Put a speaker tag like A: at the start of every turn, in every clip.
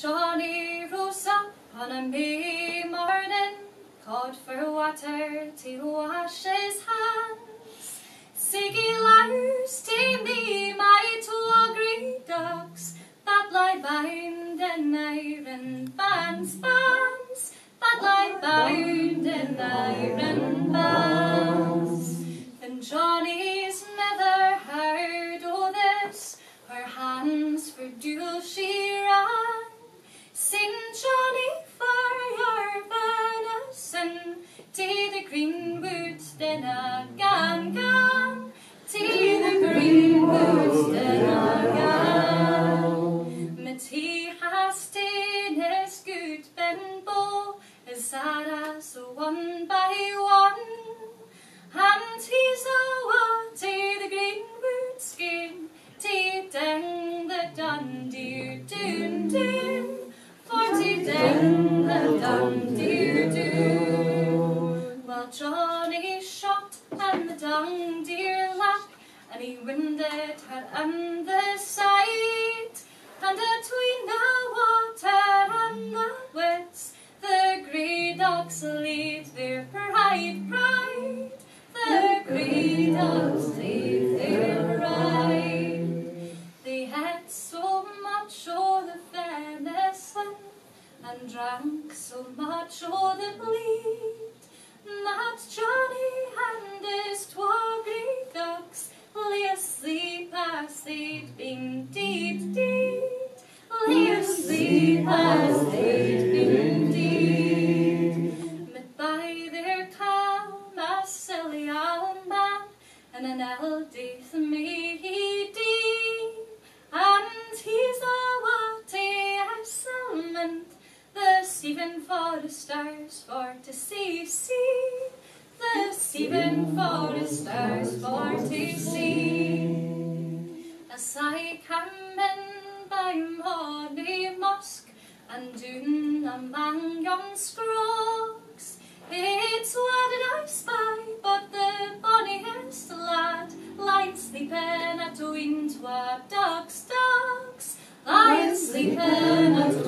A: Johnny rose up on a May morning, called for water to wash his hands. Siggy liars to me, my two green ducks, that lie bound in iron bands, bands, that lie bound in iron bands. Then Johnny's mother heard all this, her hands for duel she as sad one by one, and he's awa to the green woods skin, to ding the dundee doon doon. Forty ding the deer do. While Johnny shot and the dung deer lap, and he winded her on the side, and the dogs their pride, pride. The dogs leave their pride. They had so much o' the venison and drank so much o' the bleed that Johnny and his twa grey ducks lay asleep as they'd been deed, deed. Lay asleep as seven Foresters for to see, see, the seven Foresters for to see. As I come in by Monymusk and doon among yon scrogs, it's what I spy but the bonniest lad. Lying sleeping at a window, dogs, dogs, lying sleeping at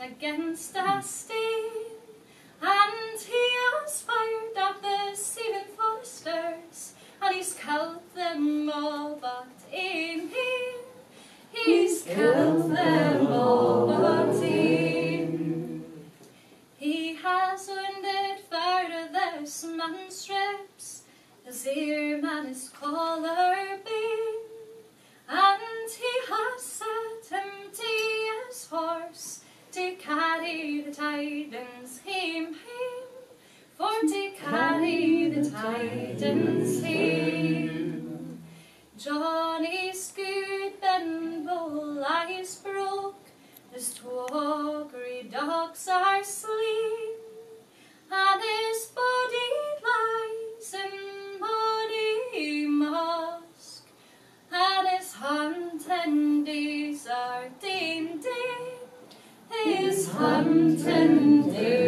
A: against a stone, and he has fired at the seven foresters, and he's killed them all but in him. He's killed them all but in. He has wounded for this man's ribs, his ear man his collar been, and he has set him to the tidings hame. Johnny's good Ben Bull eyes broke, his twa grey dogs are slain, and his body lies in Monymusk. hunting days are deen. His hunting days.